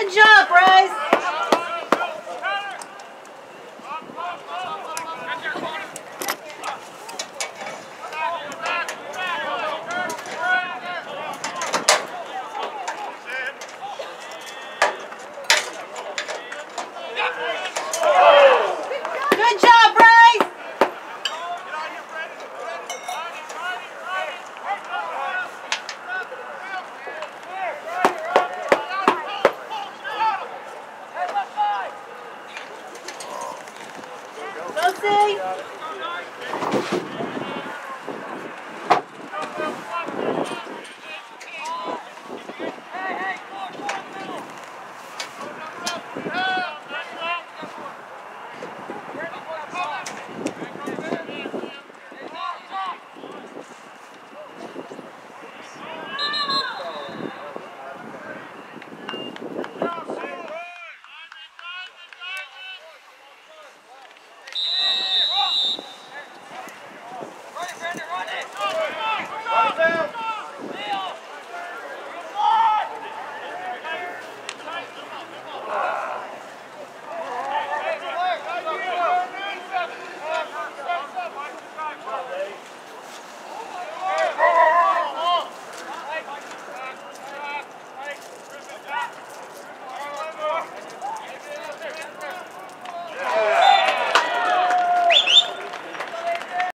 Good job, Bryce. Good job, Bryce. Go